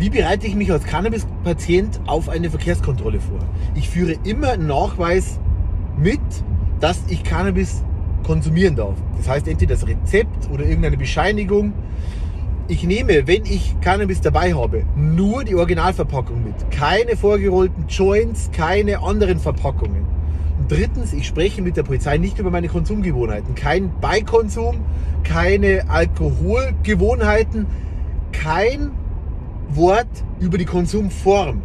Wie bereite ich mich als Cannabis-Patient auf eine Verkehrskontrolle vor? Ich führe immer einen Nachweis mit, dass ich Cannabis konsumieren darf. Das heißt entweder das Rezept oder irgendeine Bescheinigung. Ich nehme, wenn ich Cannabis dabei habe, nur die Originalverpackung mit. Keine vorgerollten Joints, keine anderen Verpackungen. Und drittens, ich spreche mit der Polizei nicht über meine Konsumgewohnheiten. Kein Beikonsum, keine Alkoholgewohnheiten, kein Wort über die Konsumform.